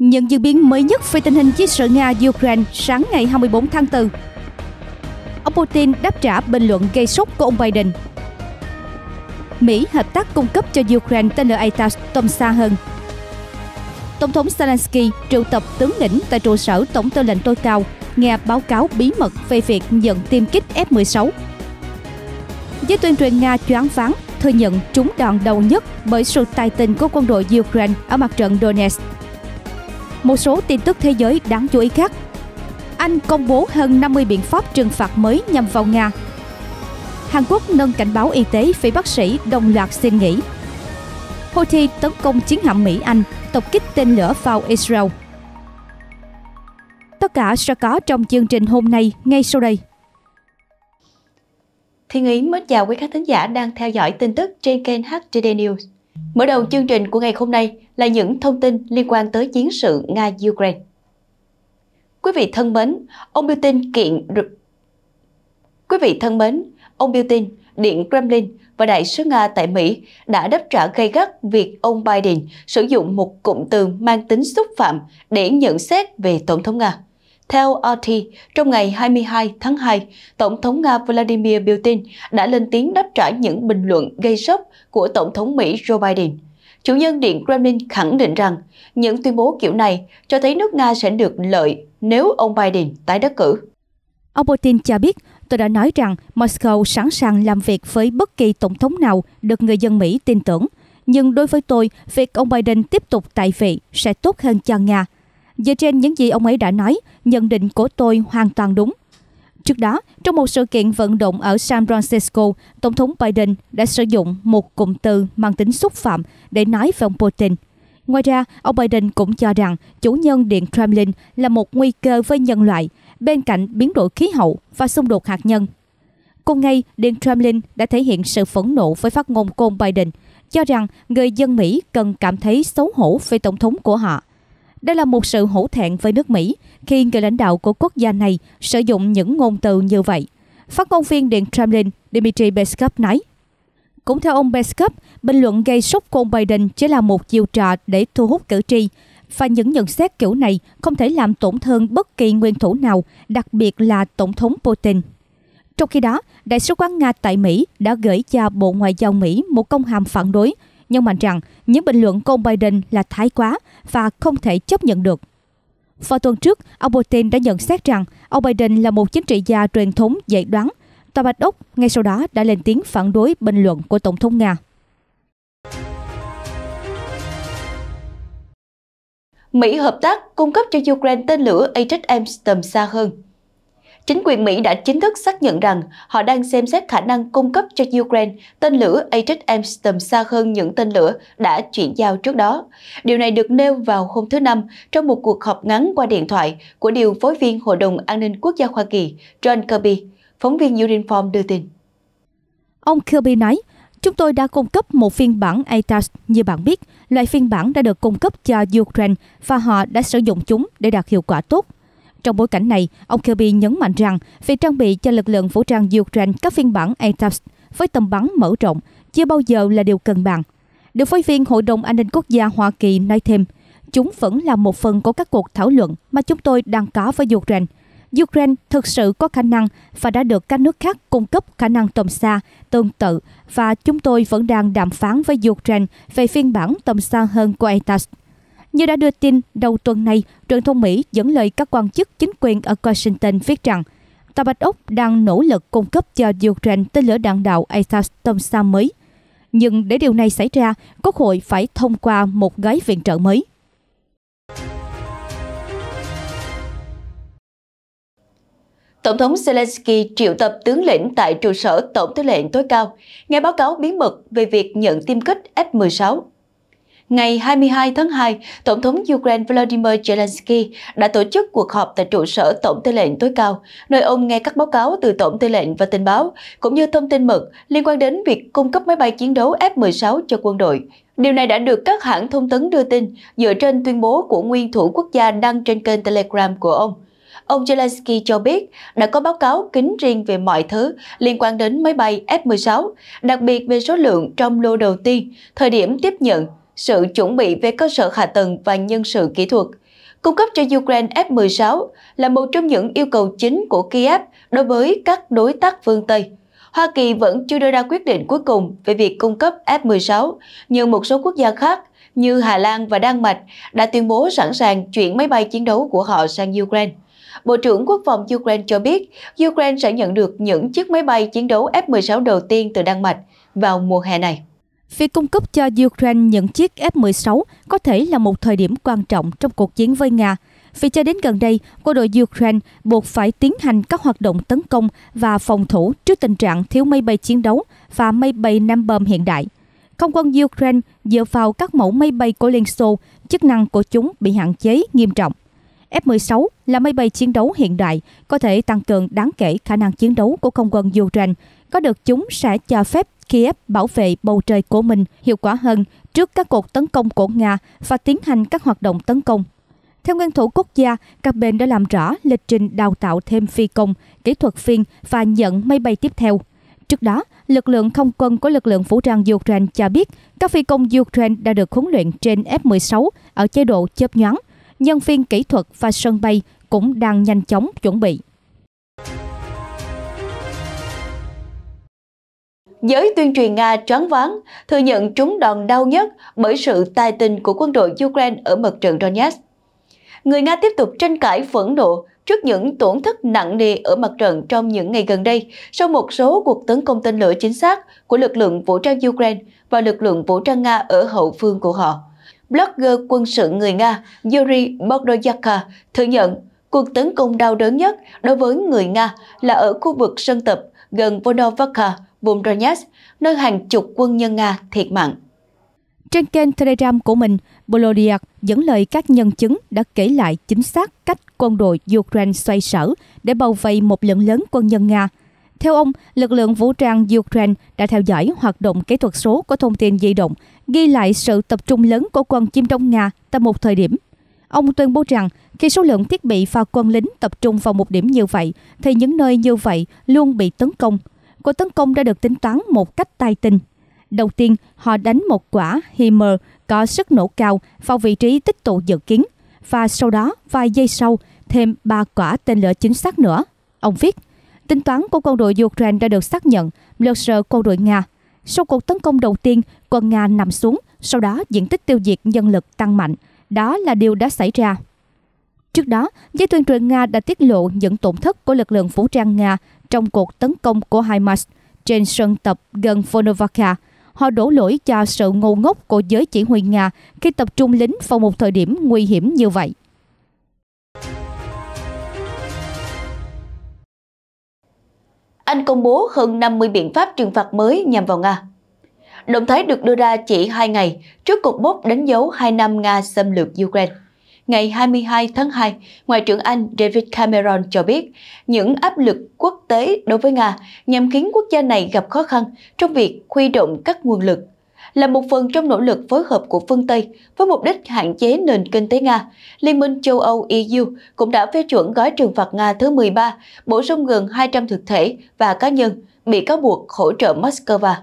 Những diễn biến mới nhất về tình hình chiến sự Nga-Ukraine sáng ngày 24 tháng 4. Ông Putin đáp trả bình luận gây sốc của ông Biden. Mỹ hợp tác cung cấp cho Ukraine tên lửa ATAS tầm xa hơn. Tổng thống Zelensky triệu tập tướng lĩnh tại trụ sở Tổng tư lệnh tối cao, nghe báo cáo bí mật về việc nhận tiêm kích F-16. Giới tuyên truyền Nga choáng váng, thừa nhận chúng đòn đầu nhất bởi sự tài tình của quân đội Ukraine ở mặt trận Donetsk. Một số tin tức thế giới đáng chú ý khác. Anh công bố hơn 50 biện pháp trừng phạt mới nhằm vào Nga. Hàn Quốc nâng cảnh báo y tế vì bác sĩ đồng loạt xin nghỉ. Houthi tấn công chiến hạm Mỹ-Anh, tập kích tên lửa vào Israel. Tất cả sẽ có trong chương trình hôm nay ngay sau đây. Thiên Ý mến chào quý khán thính giả đang theo dõi tin tức trên kênh HTD News. Mở đầu chương trình của ngày hôm nay là những thông tin liên quan tới chiến sự Nga-Ukraine. Quý vị thân mến, ông Putin kiện Quý vị thân mến, ông Putin, Điện Kremlin và Đại sứ Nga tại Mỹ đã đáp trả gay gắt việc ông Biden sử dụng một cụm từ mang tính xúc phạm để nhận xét về Tổng thống Nga. Theo RT, trong ngày 22 tháng 2, Tổng thống Nga Vladimir Putin đã lên tiếng đáp trả những bình luận gây sốc của Tổng thống Mỹ Joe Biden. Chủ nhân Điện Kremlin khẳng định rằng những tuyên bố kiểu này cho thấy nước Nga sẽ được lợi nếu ông Biden tái đắc cử. Ông Putin cho biết, tôi đã nói rằng Moscow sẵn sàng làm việc với bất kỳ tổng thống nào được người dân Mỹ tin tưởng. Nhưng đối với tôi, việc ông Biden tiếp tục tại vị sẽ tốt hơn cho Nga – Dựa trên những gì ông ấy đã nói, nhận định của tôi hoàn toàn đúng. Trước đó, trong một sự kiện vận động ở San Francisco, Tổng thống Biden đã sử dụng một cụm từ mang tính xúc phạm để nói về ông Putin. Ngoài ra, ông Biden cũng cho rằng chủ nhân Điện Kremlin là một nguy cơ với nhân loại bên cạnh biến đổi khí hậu và xung đột hạt nhân. Cùng ngày, Điện Kremlin đã thể hiện sự phẫn nộ với phát ngôn của ông Biden, cho rằng người dân Mỹ cần cảm thấy xấu hổ về tổng thống của họ. Đây là một sự hổ thẹn với nước Mỹ khi người lãnh đạo của quốc gia này sử dụng những ngôn từ như vậy. Phát ngôn viên Điện Kremlin Dmitry Peskov nói. Cũng theo ông Peskov, bình luận gây sốc của ông Biden chỉ là một chiêu trò để thu hút cử tri và những nhận xét kiểu này không thể làm tổn thương bất kỳ nguyên thủ nào, đặc biệt là Tổng thống Putin. Trong khi đó, Đại sứ quán Nga tại Mỹ đã gửi cho Bộ Ngoại giao Mỹ một công hàm phản đối nhưng mạnh rằng những bình luận của ông Biden là thái quá và không thể chấp nhận được. Vào tuần trước, ông Putin đã nhận xét rằng ông Biden là một chính trị gia truyền thống dễ đoán. Tòa Bạch Ốc ngay sau đó đã lên tiếng phản đối bình luận của Tổng thống Nga. Mỹ hợp tác cung cấp cho Ukraine tên lửa ATACMS tầm xa hơn. Chính quyền Mỹ đã chính thức xác nhận rằng họ đang xem xét khả năng cung cấp cho Ukraine tên lửa ATACMS tầm xa hơn những tên lửa đã chuyển giao trước đó. Điều này được nêu vào hôm thứ Năm trong một cuộc họp ngắn qua điện thoại của điều phối viên Hội đồng An ninh Quốc gia Hoa Kỳ John Kirby, phóng viên Uniform đưa tin. Ông Kirby nói, Chúng tôi đã cung cấp một phiên bản ATAS như bạn biết, loại phiên bản đã được cung cấp cho Ukraine và họ đã sử dụng chúng để đạt hiệu quả tốt. Trong bối cảnh này, ông Kirby nhấn mạnh rằng việc trang bị cho lực lượng vũ trang Ukraine các phiên bản ATACMS với tầm bắn mở rộng chưa bao giờ là điều cần bàn. Điều phối viên Hội đồng An ninh Quốc gia Hoa Kỳ nói thêm, chúng vẫn là một phần của các cuộc thảo luận mà chúng tôi đang có với Ukraine. Ukraine thực sự có khả năng và đã được các nước khác cung cấp khả năng tầm xa tương tự và chúng tôi vẫn đang đàm phán với Ukraine về phiên bản tầm xa hơn của ATACMS. Như đã đưa tin đầu tuần này, truyền thông Mỹ dẫn lời các quan chức chính quyền ở Washington viết rằng Tòa Bạch Ốc đang nỗ lực cung cấp cho Ukraine tên lửa đạn đạo ATACMS tầm xa mới. Nhưng để điều này xảy ra, Quốc hội phải thông qua một gói viện trợ mới. Tổng thống Zelensky triệu tập tướng lĩnh tại trụ sở Tổng tư lệnh tối cao, nghe báo cáo bí mật về việc nhận tiêm kích F-16. Ngày 22 tháng 2, Tổng thống Ukraine Volodymyr Zelensky đã tổ chức cuộc họp tại trụ sở Tổng tư lệnh tối cao, nơi ông nghe các báo cáo từ Tổng tư lệnh và tình báo, cũng như thông tin mật liên quan đến việc cung cấp máy bay chiến đấu F-16 cho quân đội. Điều này đã được các hãng thông tấn đưa tin dựa trên tuyên bố của nguyên thủ quốc gia đăng trên kênh Telegram của ông. Ông Zelensky cho biết đã có báo cáo kín riêng về mọi thứ liên quan đến máy bay F-16, đặc biệt về số lượng trong lô đầu tiên, thời điểm tiếp nhận sự chuẩn bị về cơ sở hạ tầng và nhân sự kỹ thuật. Cung cấp cho Ukraine F-16 là một trong những yêu cầu chính của Kiev đối với các đối tác phương Tây. Hoa Kỳ vẫn chưa đưa ra quyết định cuối cùng về việc cung cấp F-16, nhưng một số quốc gia khác như Hà Lan và Đan Mạch đã tuyên bố sẵn sàng chuyển máy bay chiến đấu của họ sang Ukraine. Bộ trưởng Quốc phòng Ukraine cho biết Ukraine sẽ nhận được những chiếc máy bay chiến đấu F-16 đầu tiên từ Đan Mạch vào mùa hè này. Việc cung cấp cho Ukraine những chiếc F-16 có thể là một thời điểm quan trọng trong cuộc chiến với Nga, vì cho đến gần đây, quân đội Ukraine buộc phải tiến hành các hoạt động tấn công và phòng thủ trước tình trạng thiếu máy bay chiến đấu và máy bay nam bom hiện đại. Không quân Ukraine dựa vào các mẫu máy bay của Liên Xô, chức năng của chúng bị hạn chế nghiêm trọng. F-16 là máy bay chiến đấu hiện đại, có thể tăng cường đáng kể khả năng chiến đấu của không quân Ukraine. Có được chúng sẽ cho phép Kiev bảo vệ bầu trời của mình hiệu quả hơn trước các cuộc tấn công của Nga và tiến hành các hoạt động tấn công. Theo nguyên thủ quốc gia, các bên đã làm rõ lịch trình đào tạo thêm phi công, kỹ thuật viên và nhận máy bay tiếp theo. Trước đó, lực lượng không quân của lực lượng vũ trang Ukraine cho biết các phi công Ukraine đã được huấn luyện trên F-16 ở chế độ chớp nhoáng. Nhân viên kỹ thuật và sân bay cũng đang nhanh chóng chuẩn bị. Giới tuyên truyền Nga choáng váng, thừa nhận trúng đòn đau nhất bởi sự tài tình của quân đội Ukraine ở mặt trận Donetsk. Người Nga tiếp tục tranh cãi phẫn nộ trước những tổn thất nặng nề ở mặt trận trong những ngày gần đây sau một số cuộc tấn công tên lửa chính xác của lực lượng vũ trang Ukraine và lực lượng vũ trang Nga ở hậu phương của họ. Blogger quân sự người Nga Yuri Bogdoyaka thừa nhận cuộc tấn công đau đớn nhất đối với người Nga là ở khu vực sân tập gần Vonovaka, vùng Donetsk, nơi hàng chục quân nhân Nga thiệt mạng. Trên kênh Telegram của mình, Bolodiak dẫn lời các nhân chứng đã kể lại chính xác cách quân đội Ukraine xoay sở để bao vây một lượng lớn quân nhân Nga. Theo ông, lực lượng vũ trang Ukraine đã theo dõi hoạt động kỹ thuật số của thông tin di động, ghi lại sự tập trung lớn của quân chim đông Nga tại một thời điểm. Ông tuyên bố rằng khi số lượng thiết bị và quân lính tập trung vào một điểm như vậy, thì những nơi như vậy luôn bị tấn công. Cuộc tấn công đã được tính toán một cách tài tình. Đầu tiên, họ đánh một quả Himmer có sức nổ cao vào vị trí tích tụ dự kiến và sau đó vài giây sau thêm ba quả tên lửa chính xác nữa. Ông viết, tính toán của quân đội Ukraine đã được xác nhận lượt sợ quân đội Nga. Sau cuộc tấn công đầu tiên, quân Nga nằm xuống, sau đó diện tích tiêu diệt nhân lực tăng mạnh. Đó là điều đã xảy ra. Trước đó, giới tuyên truyền Nga đã tiết lộ những tổn thất của lực lượng vũ trang Nga trong cuộc tấn công của Hamas trên sân tập gần Fonovaka. – Họ đổ lỗi cho sự ngu ngốc của giới chỉ huy Nga khi tập trung lính vào một thời điểm nguy hiểm như vậy. Anh công bố hơn 50 biện pháp trừng phạt mới nhằm vào Nga. Động thái được đưa ra chỉ 2 ngày trước cuộc bốc đánh dấu 2 năm Nga xâm lược Ukraine ngày 22 tháng 2, Ngoại trưởng Anh David Cameron cho biết những áp lực quốc tế đối với Nga nhằm khiến quốc gia này gặp khó khăn trong việc huy động các nguồn lực. Là một phần trong nỗ lực phối hợp của phương Tây với mục đích hạn chế nền kinh tế Nga, Liên minh châu Âu EU cũng đã phê chuẩn gói trừng phạt Nga thứ 13, bổ sung gần 200 thực thể và cá nhân bị cáo buộc hỗ trợ Moscow.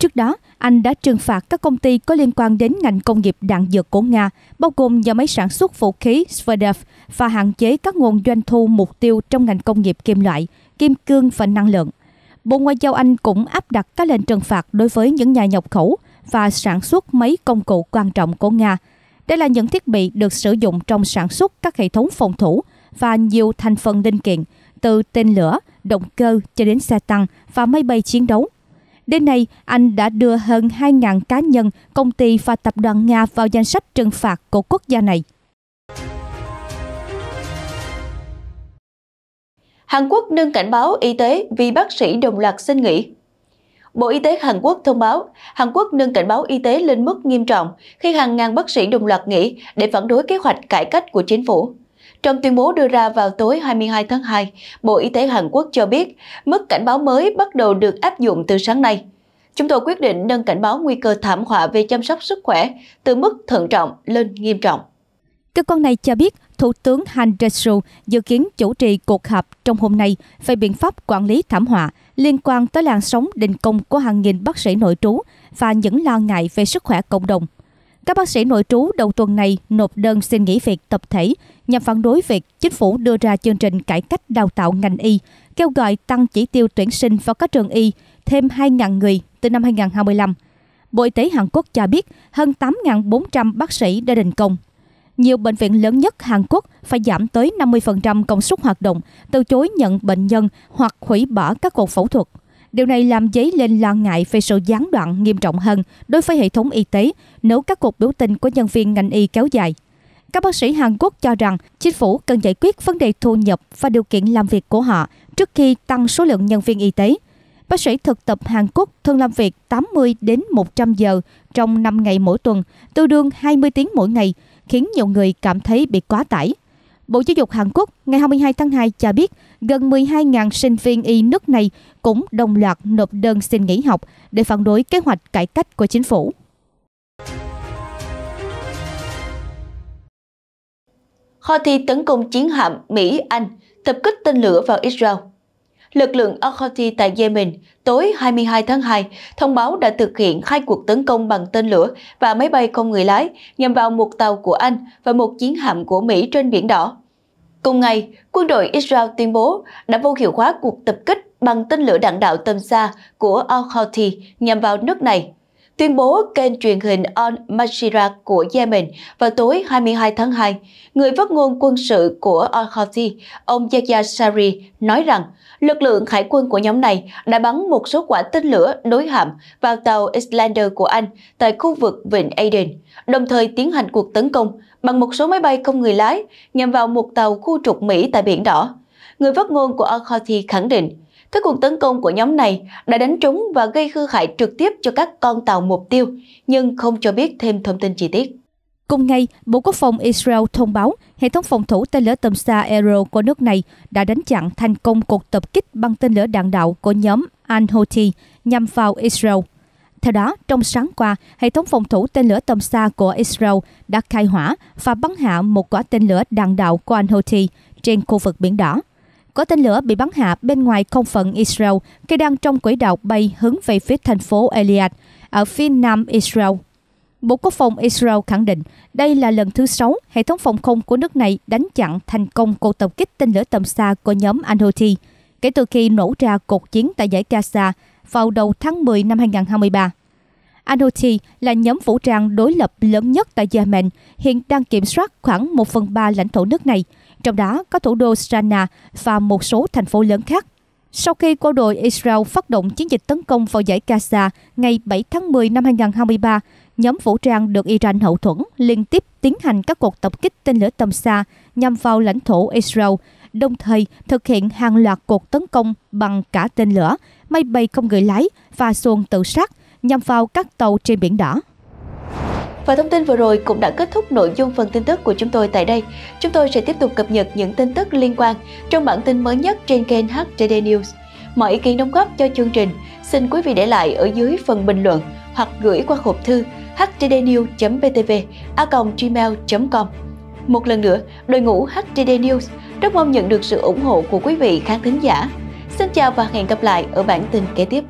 Trước đó, Anh đã trừng phạt các công ty có liên quan đến ngành công nghiệp đạn dược của Nga, bao gồm nhà máy sản xuất vũ khí Sverdov và hạn chế các nguồn doanh thu mục tiêu trong ngành công nghiệp kim loại, kim cương và năng lượng. Bộ Ngoại giao Anh cũng áp đặt các lệnh trừng phạt đối với những nhà nhập khẩu và sản xuất mấy công cụ quan trọng của Nga. Đây là những thiết bị được sử dụng trong sản xuất các hệ thống phòng thủ và nhiều thành phần linh kiện, từ tên lửa, động cơ cho đến xe tăng và máy bay chiến đấu. Đến nay, Anh đã đưa hơn 2.000 cá nhân, công ty và tập đoàn Nga vào danh sách trừng phạt của quốc gia này. Hàn Quốc nâng cảnh báo y tế vì bác sĩ đồng loạt xin nghỉ. Bộ Y tế Hàn Quốc thông báo, Hàn Quốc nâng cảnh báo y tế lên mức nghiêm trọng khi hàng ngàn bác sĩ đồng loạt nghỉ để phản đối kế hoạch cải cách của chính phủ. Trong tuyên bố đưa ra vào tối 22 tháng 2, Bộ Y tế Hàn Quốc cho biết mức cảnh báo mới bắt đầu được áp dụng từ sáng nay. Chúng tôi quyết định nâng cảnh báo nguy cơ thảm họa về chăm sóc sức khỏe từ mức thận trọng lên nghiêm trọng. Cơ quan này cho biết Thủ tướng Han Jae-soo dự kiến chủ trì cuộc họp trong hôm nay về biện pháp quản lý thảm họa liên quan tới làn sóng đình công của hàng nghìn bác sĩ nội trú và những lo ngại về sức khỏe cộng đồng. Các bác sĩ nội trú đầu tuần này nộp đơn xin nghỉ việc tập thể nhằm phản đối việc chính phủ đưa ra chương trình cải cách đào tạo ngành y, kêu gọi tăng chỉ tiêu tuyển sinh vào các trường y thêm 2.000 người từ năm 2025. Bộ Y tế Hàn Quốc cho biết hơn 8.400 bác sĩ đã đình công. Nhiều bệnh viện lớn nhất Hàn Quốc phải giảm tới 50% công suất hoạt động, từ chối nhận bệnh nhân hoặc hủy bỏ các cuộc phẫu thuật. Điều này làm dấy lên lo ngại về sự gián đoạn nghiêm trọng hơn đối với hệ thống y tế nếu các cuộc biểu tình của nhân viên ngành y kéo dài. Các bác sĩ Hàn Quốc cho rằng chính phủ cần giải quyết vấn đề thu nhập và điều kiện làm việc của họ trước khi tăng số lượng nhân viên y tế. Bác sĩ thực tập Hàn Quốc thường làm việc 80 đến 100 giờ trong 5 ngày mỗi tuần, tương đương 20 tiếng mỗi ngày, khiến nhiều người cảm thấy bị quá tải. Bộ Giáo dục Hàn Quốc ngày 22 tháng 2 cho biết gần 12.000 sinh viên y nước này cũng đồng loạt nộp đơn xin nghỉ học để phản đối kế hoạch cải cách của chính phủ. Houthi tấn công chiến hạm Mỹ-Anh, tập kích tên lửa vào Israel. Lực lượng Al-Houthi tại Yemen tối 22 tháng 2 thông báo đã thực hiện hai cuộc tấn công bằng tên lửa và máy bay không người lái nhằm vào một tàu của Anh và một chiến hạm của Mỹ trên Biển Đỏ. Cùng ngày, quân đội Israel tuyên bố đã vô hiệu hóa cuộc tập kích bằng tên lửa đạn đạo tầm xa của Al-Houthi nhằm vào nước này. Tuyên bố kênh truyền hình Al Mashira của Yemen vào tối 22 tháng 2, người phát ngôn quân sự của Al-Houthi, ông Yahya Sari, nói rằng lực lượng hải quân của nhóm này đã bắn một số quả tên lửa đối hạm vào tàu Islander của Anh tại khu vực Vịnh Aden, đồng thời tiến hành cuộc tấn công bằng một số máy bay không người lái nhằm vào một tàu khu trục Mỹ tại Biển Đỏ. Người phát ngôn của Al-Houthi khẳng định, các cuộc tấn công của nhóm này đã đánh trúng và gây hư hại trực tiếp cho các con tàu mục tiêu, nhưng không cho biết thêm thông tin chi tiết. Cùng ngày, Bộ Quốc phòng Israel thông báo hệ thống phòng thủ tên lửa tầm xa Arrow của nước này đã đánh chặn thành công cuộc tập kích bằng tên lửa đạn đạo của nhóm Al-Houthi nhằm vào Israel. Theo đó, trong sáng qua, hệ thống phòng thủ tên lửa tầm xa của Israel đã khai hỏa và bắn hạ một quả tên lửa đạn đạo của Al-Houthi trên khu vực Biển Đỏ. Có tên lửa bị bắn hạ bên ngoài không phận Israel khi đang trong quỹ đạo bay hướng về phía thành phố Eliad ở phía nam Israel. Bộ Quốc phòng Israel khẳng định đây là lần thứ sáu hệ thống phòng không của nước này đánh chặn thành công cuộc tập kích tên lửa tầm xa của nhóm Al-Houthi kể từ khi nổ ra cuộc chiến tại giải Gaza vào đầu tháng 10 năm 2023. Al-Houthi là nhóm vũ trang đối lập lớn nhất tại Yemen, hiện đang kiểm soát khoảng 1 phần 3 lãnh thổ nước này – trong đó có thủ đô Sanaa và một số thành phố lớn khác. Sau khi quân đội Israel phát động chiến dịch tấn công vào giải Gaza ngày 7 tháng 10 năm 2023, nhóm vũ trang được Iran hậu thuẫn liên tiếp tiến hành các cuộc tập kích tên lửa tầm xa nhằm vào lãnh thổ Israel, đồng thời thực hiện hàng loạt cuộc tấn công bằng cả tên lửa, máy bay không người lái và xuồng tự sát nhằm vào các tàu trên Biển Đỏ. Và thông tin vừa rồi cũng đã kết thúc nội dung phần tin tức của chúng tôi tại đây. Chúng tôi sẽ tiếp tục cập nhật những tin tức liên quan trong bản tin mới nhất trên kênh HTD News. Mọi ý kiến đóng góp cho chương trình xin quý vị để lại ở dưới phần bình luận hoặc gửi qua hộp thư htdnews.ptv.gmail.com Một lần nữa, đội ngũ HTD News rất mong nhận được sự ủng hộ của quý vị khán thính giả. Xin chào và hẹn gặp lại ở bản tin kế tiếp.